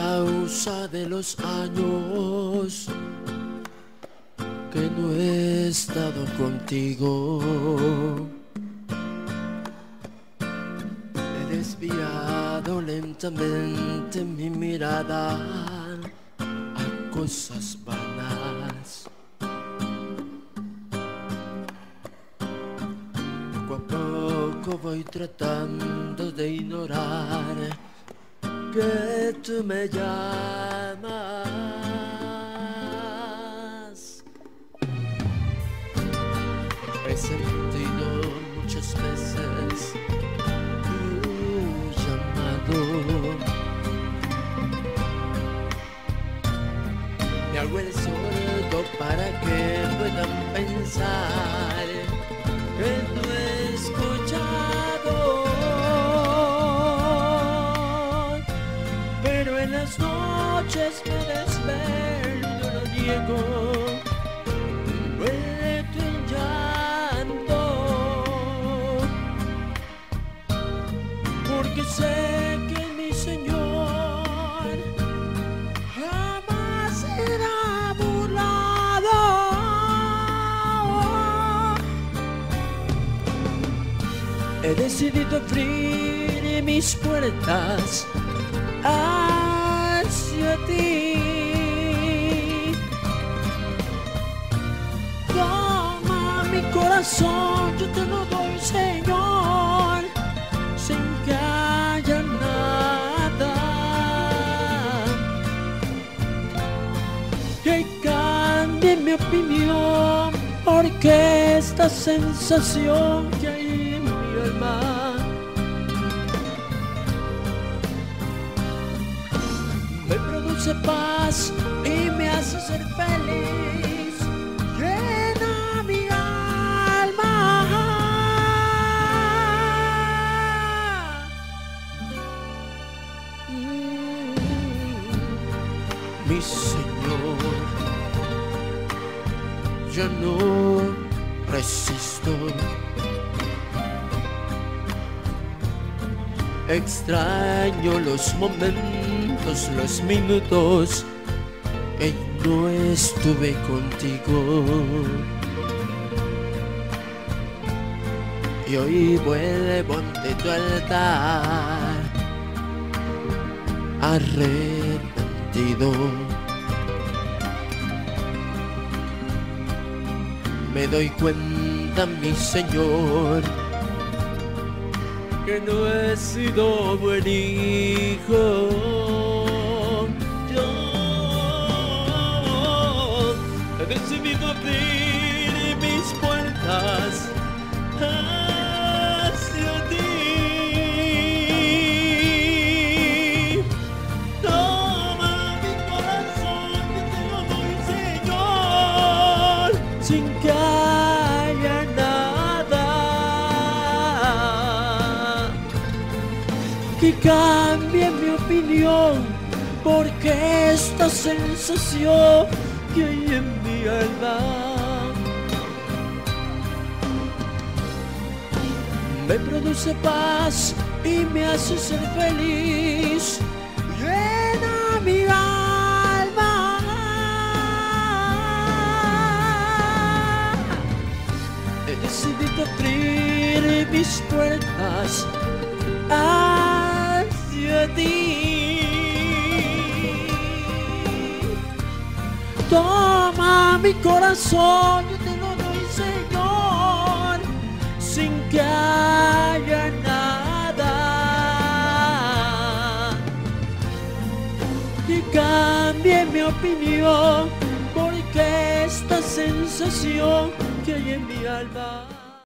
causa de los años que no he estado contigo. He desviado lentamente mi mirada a cosas vanas. Poco a poco voy tratando de ignorar que tú me llamas. He sentido muchas veces tu llamado. Me hago el sordo para que puedan pensar que no he He decidido abrir mis puertas hacia ti. Toma mi corazón, yo te lo doy, Señor, sin que haya nada que cambie mi opinión, porque esta sensación que hay me produce paz y me hace ser feliz. Llena mi alma. Mm, Mi Señor, yo no resisto. Extraño los momentos, los minutos que no estuve contigo. Y hoy vuelvo ante tu altar, arrepentido. Me doy cuenta, mi Señor, no he sido buen hijo. Yo he decidido abrir mis puertas hacia ti. Toma mi corazón, te lo doy, Señor, sin que que cambie mi opinión, porque esta sensación que hay en mi alma me produce paz y me hace ser feliz. Llena mi alma. He decidido abrir mis puertas Toma mi corazón, yo te lo doy, Señor, sin que haya nada. Que cambie mi opinión, porque esta sensación que hay en mi alma